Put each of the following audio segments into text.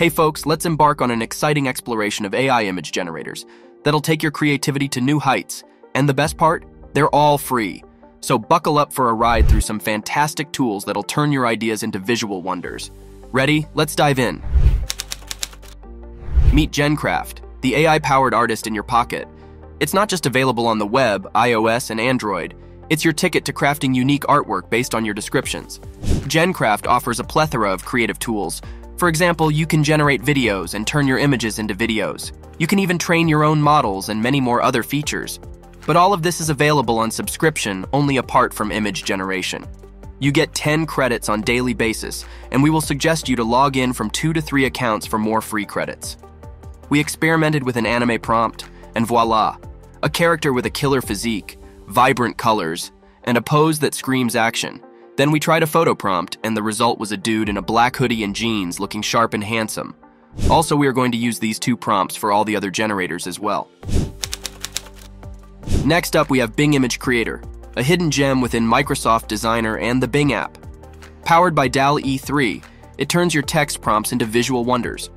Hey folks, let's embark on an exciting exploration of AI image generators that'll take your creativity to new heights. And the best part? They're all free. So buckle up for a ride through some fantastic tools that'll turn your ideas into visual wonders. Ready? Let's dive in. Meet GenCraft, the AI-powered artist in your pocket. It's not just available on the web, iOS, and Android. It's your ticket to crafting unique artwork based on your descriptions. GenCraft offers a plethora of creative tools. For example, you can generate videos and turn your images into videos. You can even train your own models and many more other features. But all of this is available on subscription only apart from image generation. You get 10 credits on daily basis, and we will suggest you to log in from 2 to 3 accounts for more free credits. We experimented with an anime prompt, and voila, a character with a killer physique, vibrant colors, and a pose that screams action. Then we tried a photo prompt, and the result was a dude in a black hoodie and jeans looking sharp and handsome. Also, we are going to use these two prompts for all the other generators as well. Next up, we have Bing Image Creator, a hidden gem within Microsoft Designer and the Bing app. Powered by DALL-E 3, it turns your text prompts into visual wonders.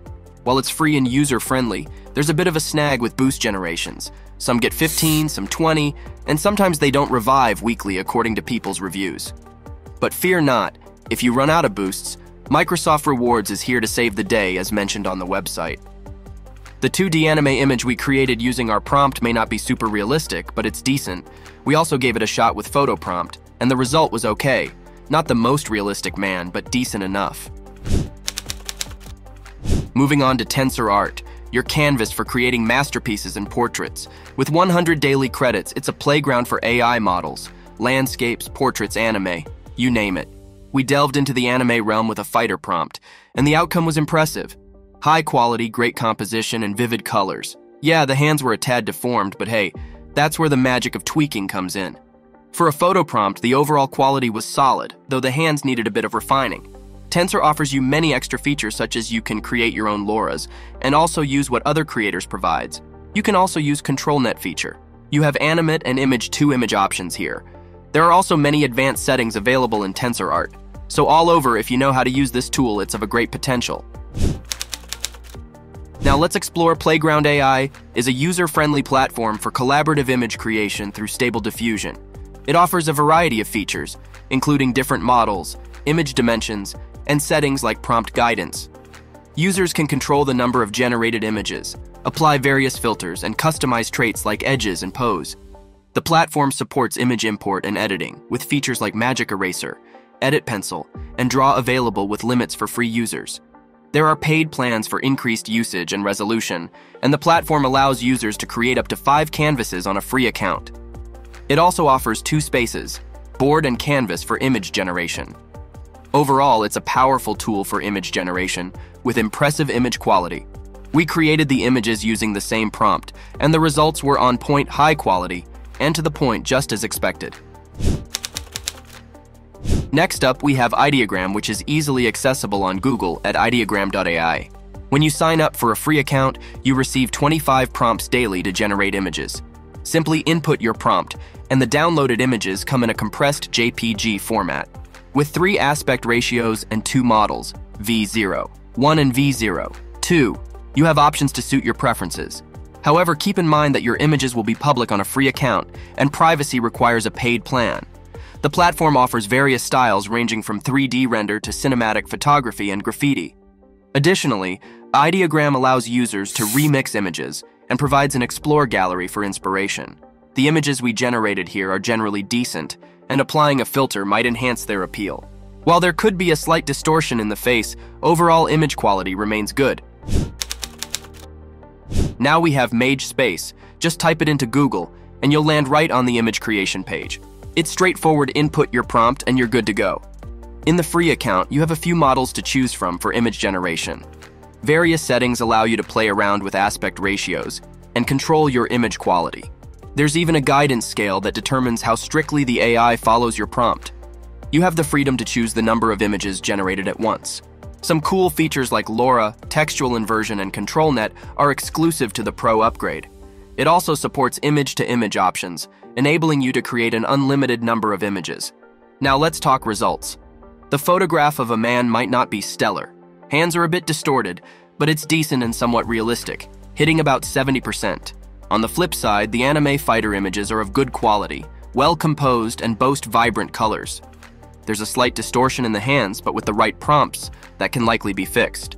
While it's free and user-friendly, there's a bit of a snag with boost generations. Some get 15, some 20, and sometimes they don't revive weekly according to people's reviews. But fear not, if you run out of boosts, Microsoft Rewards is here to save the day as mentioned on the website. The 2D anime image we created using our prompt may not be super realistic, but it's decent. We also gave it a shot with photo prompt, and the result was okay. Not the most realistic man, but decent enough. Moving on to Tensor Art, your canvas for creating masterpieces and portraits. With 100 daily credits, it's a playground for AI models, landscapes, portraits, anime, you name it. We delved into the anime realm with a fighter prompt, and the outcome was impressive. High quality, great composition, and vivid colors. Yeah, the hands were a tad deformed, but hey, that's where the magic of tweaking comes in. For a photo prompt, the overall quality was solid, though the hands needed a bit of refining. Tensor offers you many extra features such as you can create your own LoRAs, and also use what other creators provides. You can also use ControlNet feature. You have animate and image 2 image options here. There are also many advanced settings available in TensorArt. So all over, if you know how to use this tool, it's of a great potential. Now let's explore Playground AI is a user-friendly platform for collaborative image creation through Stable Diffusion. It offers a variety of features, including different models, image dimensions, and settings like prompt guidance. Users can control the number of generated images, apply various filters, and customize traits like edges and pose. The platform supports image import and editing with features like Magic Eraser, Edit Pencil, and Draw available with limits for free users. There are paid plans for increased usage and resolution, and the platform allows users to create up to five canvases on a free account. It also offers two spaces, board and canvas for image generation. Overall, it's a powerful tool for image generation with impressive image quality. We created the images using the same prompt, and the results were on point high quality and to the point just as expected. Next up, we have Ideogram, which is easily accessible on Google at ideogram.ai. When you sign up for a free account, you receive 25 prompts daily to generate images. Simply input your prompt, and the downloaded images come in a compressed JPG format. With three aspect ratios and two models, V0, 1 and V0, 2, you have options to suit your preferences. However, keep in mind that your images will be public on a free account, and privacy requires a paid plan. The platform offers various styles ranging from 3D render to cinematic photography and graffiti. Additionally, Ideogram allows users to remix images and provides an explore gallery for inspiration. The images we generated here are generally decent, and applying a filter might enhance their appeal. While there could be a slight distortion in the face, overall image quality remains good. Now we have Mage Space. Just type it into Google, and you'll land right on the image creation page. It's straightforward input your prompt and you're good to go. In the free account, you have a few models to choose from for image generation. Various settings allow you to play around with aspect ratios and control your image quality. There's even a guidance scale that determines how strictly the AI follows your prompt. You have the freedom to choose the number of images generated at once. Some cool features like LoRA, textual inversion, and ControlNet are exclusive to the Pro upgrade. It also supports image-to-image -image options, enabling you to create an unlimited number of images. Now let's talk results. The photograph of a man might not be stellar. Hands are a bit distorted, but it's decent and somewhat realistic, hitting about 70%. On the flip side, the anime fighter images are of good quality, well composed, and boast vibrant colors. There's a slight distortion in the hands, but with the right prompts, that can likely be fixed.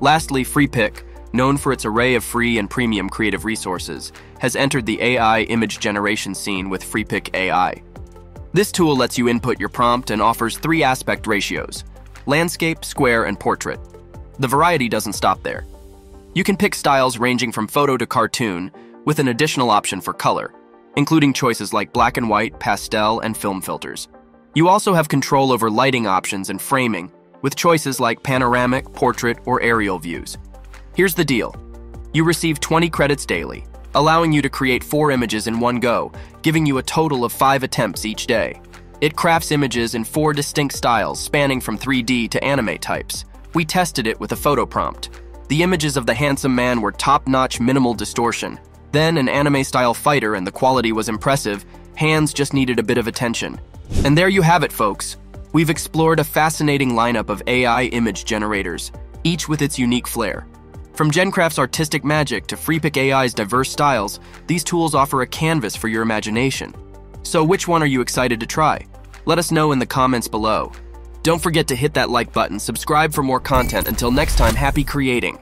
Lastly, Freepik, known for its array of free and premium creative resources, has entered the AI image generation scene with Freepik AI. This tool lets you input your prompt and offers three aspect ratios landscape, square, and portrait. The variety doesn't stop there. You can pick styles ranging from photo to cartoon, with an additional option for color, including choices like black and white, pastel, and film filters. You also have control over lighting options and framing, with choices like panoramic, portrait, or aerial views. Here's the deal. You receive 20 credits daily, allowing you to create four images in one go, giving you a total of five attempts each day. It crafts images in four distinct styles, spanning from 3D to anime types. We tested it with a photo prompt. The images of the handsome man were top-notch minimal distortion. Then an anime-style fighter and the quality was impressive, hands just needed a bit of attention. And there you have it, folks. We've explored a fascinating lineup of AI image generators, each with its unique flair. From GenCraft's artistic magic to Freepik AI's diverse styles, these tools offer a canvas for your imagination. So which one are you excited to try? Let us know in the comments below. Don't forget to hit that like button, subscribe for more content. Until next time, happy creating!